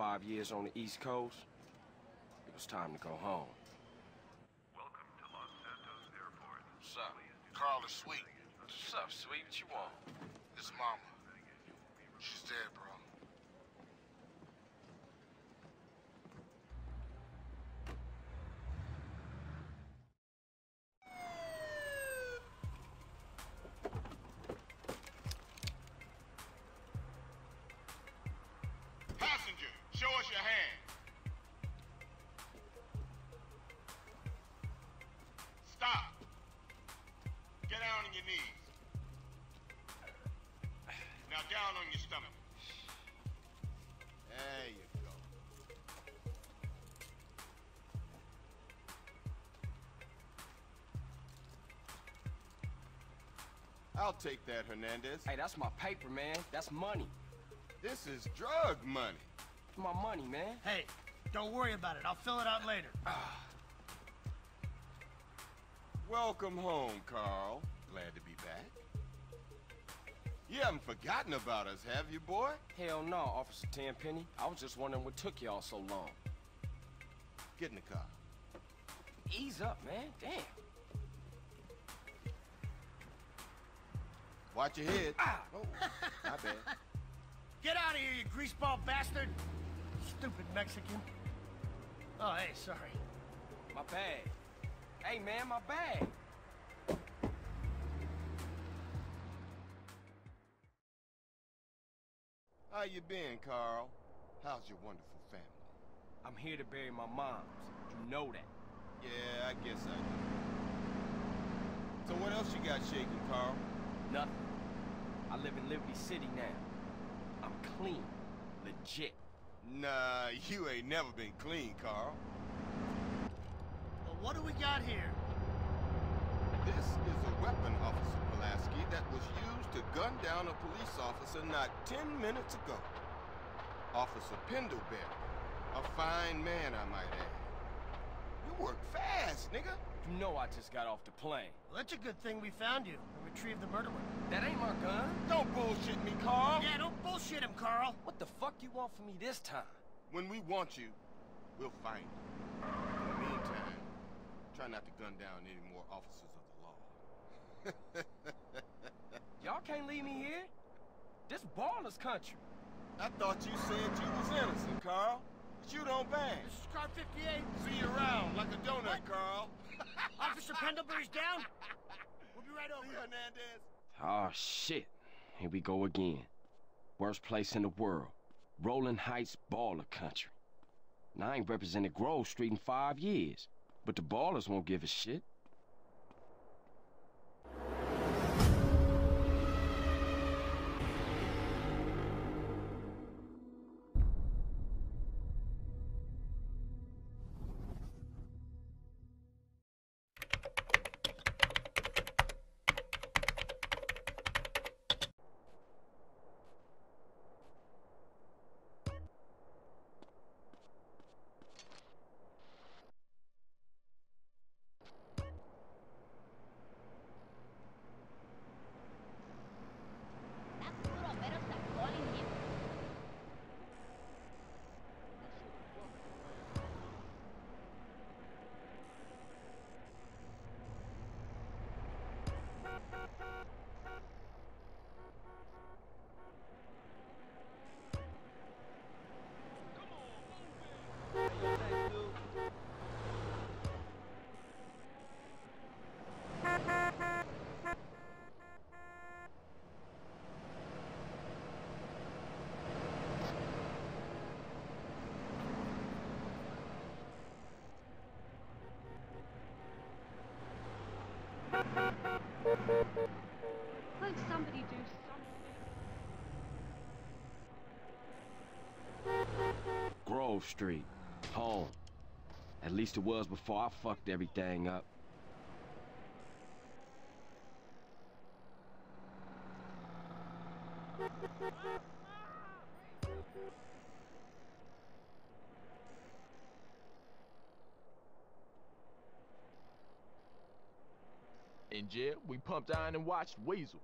five years on the East Coast, it was time to go home. Welcome to Los Santos Airport. What's up? Carl is sweet. What's up, sweet? What you want? His mama. She's dead, bro. Show us your hand. Stop. Get down on your knees. Now down on your stomach. There you go. I'll take that, Hernandez. Hey, that's my paper, man. That's money. This is drug money. It's my money, man. Hey, don't worry about it. I'll fill it out later. Welcome home, Carl. Glad to be back. You haven't forgotten about us, have you, boy? Hell no, Officer Tenpenny. I was just wondering what took y'all so long. Get in the car. Ease up, man. Damn. Watch your head. Ah! Oh, my bad. Get out of here, you greaseball bastard! Stupid Mexican. Oh, hey, sorry. My bag. Hey, man, my bag. How you been, Carl? How's your wonderful family? I'm here to bury my moms. You know that. Yeah, I guess I do. So what else you got shaking, Carl? Nothing. I live in Liberty City now. I'm clean. Legit. Nah, you ain't never been clean, Carl. Well, what do we got here? This is a weapon, Officer Pulaski, that was used to gun down a police officer not ten minutes ago. Officer Pendelbury. A fine man, I might add. You work fast, nigga. You know I just got off the plane. Well, that's a good thing we found you and retrieved the murder weapon. That ain't my gun. Don't bullshit me, Carl. Yeah, don't bullshit him, Carl. What the fuck you want from me this time? When we want you, we'll find you. In the meantime, try not to gun down any more officers of the law. Y'all can't leave me here. This Ballas country. I thought you said you was innocent, Carl. But you don't bang. This is car 58. See you around like a donut, Carl. Officer Pendelbury's down. We'll be right over. See Hernandez? Oh, shit. Here we go again. Worst place in the world. Rolling Heights Ballas country. Now, I ain't represented Grove Street in five years, but the Ballas won't give a shit. Could somebody do something? Grove Street. Home. At least it was before I fucked everything up. In jail, we pumped iron and watched Weasel.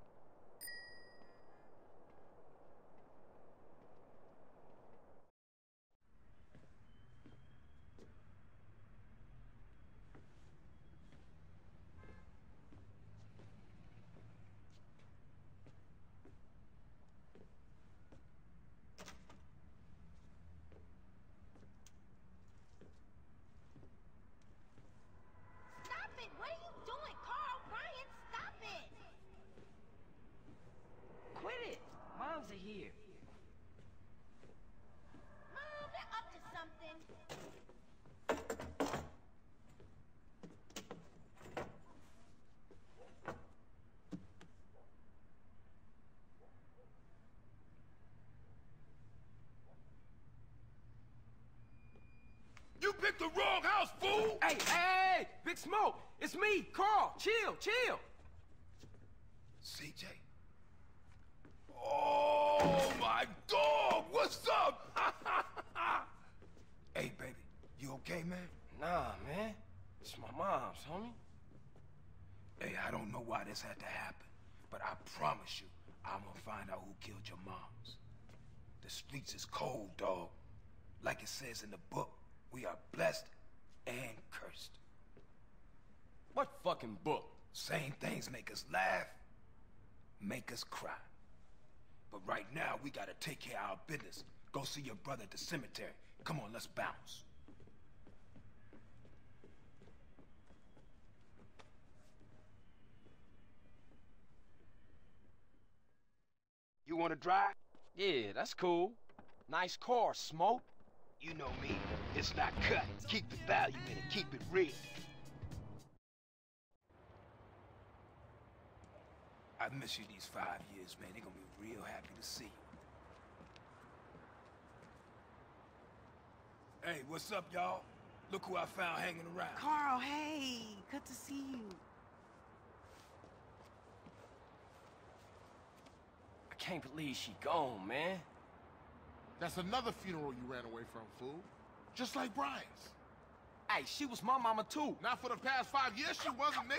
get it. Moms are here. Mom, they're up to something. You picked the wrong house, fool! Hey, hey, hey, Big Smoke. Carl. Chill, chill. CJ. Oh my dog! What's up? hey, baby, you okay, man? Nah, man. It's my mom's, homie. Hey, I don't know why this had to happen, but I promise you, I'm gonna find out who killed your moms. The streets is cold, dog. Like it says in the book, we are blessed and cursed. What fucking book? Same things make us laugh, make us cry. But right now, we gotta take care of our business. Go see your brother at the cemetery. Come on, let's bounce. You wanna drive? Yeah, that's cool. Nice car, Smoke. You know me. It's not cut. Keep the value in it. Keep it real. I miss you these five years, man. They're gonna be real happy to see you. Hey, what's up, y'all? Look who I found hanging around. Carl, hey, good to see you. I can't believe she gone, man. That's another funeral you ran away from, fool. Just like Brian's. Hey, she was my mama too. Not for the past five years, she wasn't, nigga.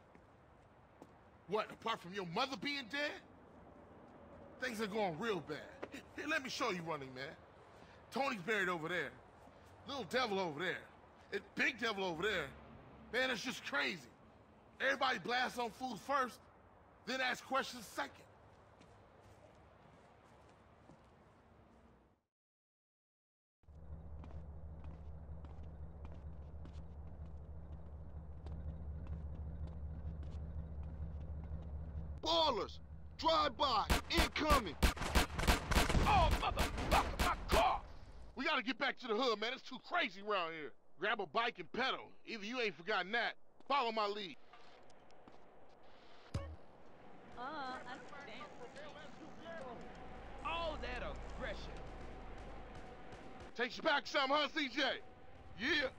What, apart from your mother being dead? Things are going real bad. Here, let me show you running, man. Tony's buried over there. Little devil over there. And big devil over there. Man, it's just crazy. Everybody blasts on food first, then ask questions second. Ballas! Drive by! Incoming! Oh, motherfucker, my car! We gotta get back to the hood, man. It's too crazy around here. Grab a bike and pedal. Either you ain't forgotten that. Follow my lead. Uh, I don't All that aggression. Takes you back some, huh, CJ? Yeah.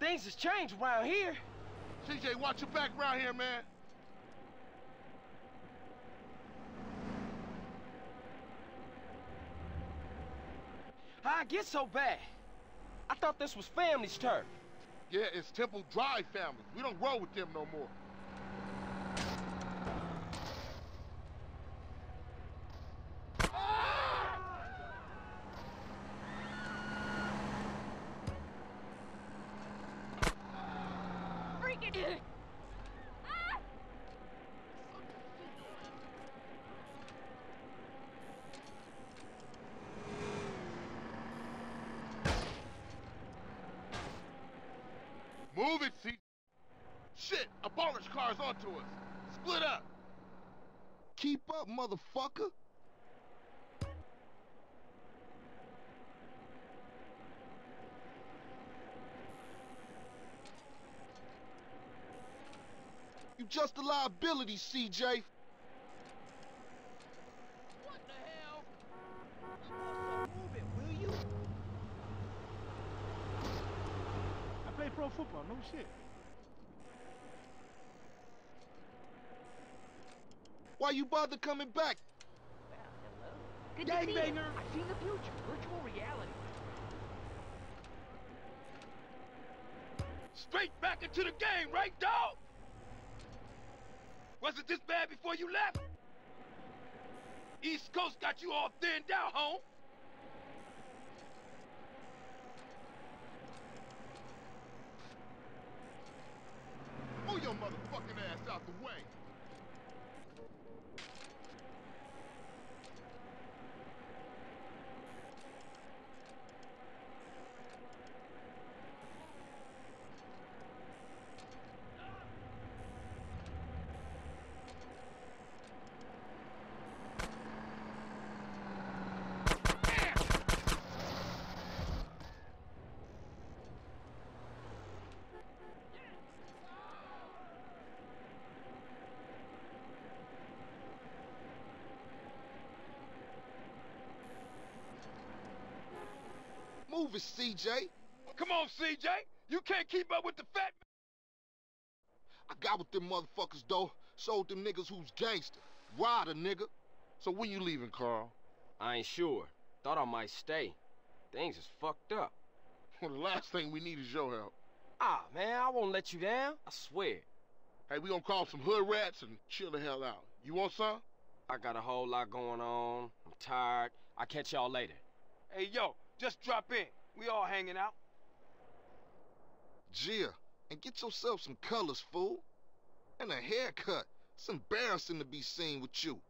Things has changed around here. CJ, watch your back around here, man. Get so bad? I thought this was family's turf. Yeah, it's Temple Drive family. We don't roll with them no more. freaking. Ah! Move it, CJ. Shit, a Ballas car's onto us. Split up. Keep up, motherfucker! You just a liability, CJ. What the hell? Also, move it, will you? I play pro football, no shit. Why you bother coming back? Good to see you. Gangbanger! I see the future. Virtual reality. Straight back into the game, right, dog? Was it this bad before you left? East Coast got you all thinned out, home. It, CJ. Come on, CJ. You can't keep up with the fat man. I got with them motherfuckers, though. Showed them niggas who's gangster. Ride a nigga. So when you leaving, Carl? I ain't sure. Thought I might stay. Things is fucked up. Well, the last thing we need is your help. Ah, man, I won't let you down. I swear. Hey, we gonna call some hood rats and chill the hell out. You want some? I got a whole lot going on. I'm tired. I'll catch y'all later. Hey, yo, just drop in. We all hanging out. Gia, and get yourself some colors, fool. And a haircut. It's embarrassing to be seen with you.